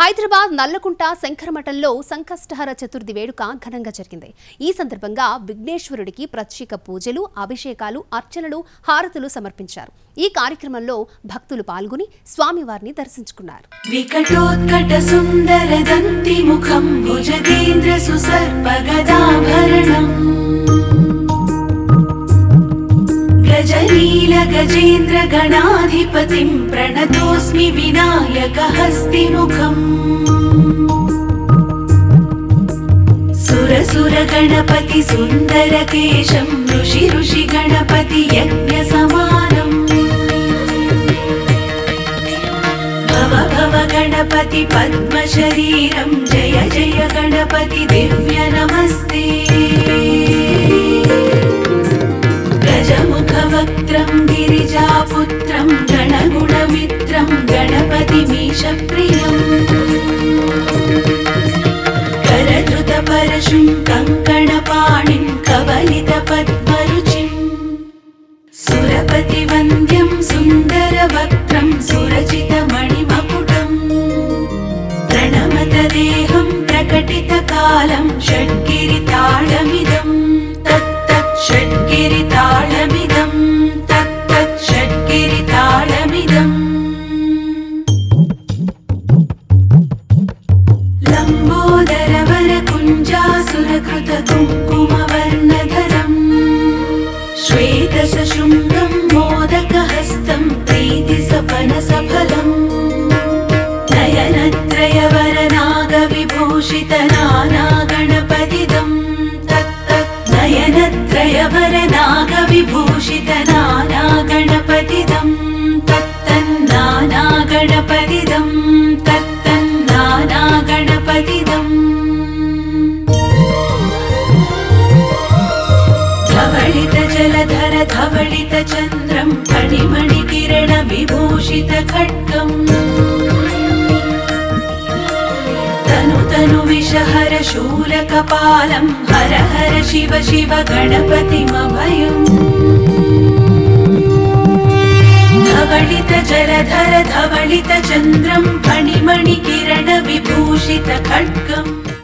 హైదరాబాద్ నల్లకుంట శంకరమఠంలో సంకష్టహర చతుర్థి వేడుక ఘనంగా జరిగింది. ఈ సందర్భంగా విఘ్నేశ్వరుడికి ప్రత్యేక పూజలు అభిషేకాలు అర్చనలు హారతులు సమర్పించారు. ఈ కార్యక్రమంలో భక్తులు పాల్గొని స్వామివారిని దర్శించుకున్నారు. వికటోత్కట సుందర गजेन्द्र गणाधिपतिं प्रणतोऽस्मि विनायक हस्तिमुखम् सुरसुर गणपति सुन्दर केशं ऋषि ऋषि गणपति यज्ञसमानम्। भव भव गणपति पद्मशरीरं जय जय गणपति दिव्य नमस्ते गजमुखवक्त्रं गिरिजापुत्रं गणगुणमित्रं गणपतिमीशप्रियम्। करधृतपरशुं कङ्कणपाणिं कवलितपद्मरुचिम्। सुरपतिवन्द्यं सुन्दरवक्त्रं सुरचितमणिमकुटम्। प्रणमतदेहं प्रकटितकालं षड्गिरिताळमिदं लम्बोदरवरकुञ्जासुरकृतकुङ्कुमवर्णधरम् श्वेतसशृङ्गं मोदकहस्तं प्रीतिसपनसफलम्। नयनत्रयवरनागविभूषितनानागणपतिदम्। तत्तत् नयनत्रयवरनागविभूषितनानागणपतिदम्। तत्तन्नानागणपतिदम् धवलित जलधर धवलित चन्द्रं फणिमणिकिरण विभूषित खड्गम्। तनु तनु विषहर शूलकपालं हर हर शिव शिव गणपतिमभयम् धवलित जलधर धवलित चन्द्रं फणिमणिकिरण विभूषित खड्गम्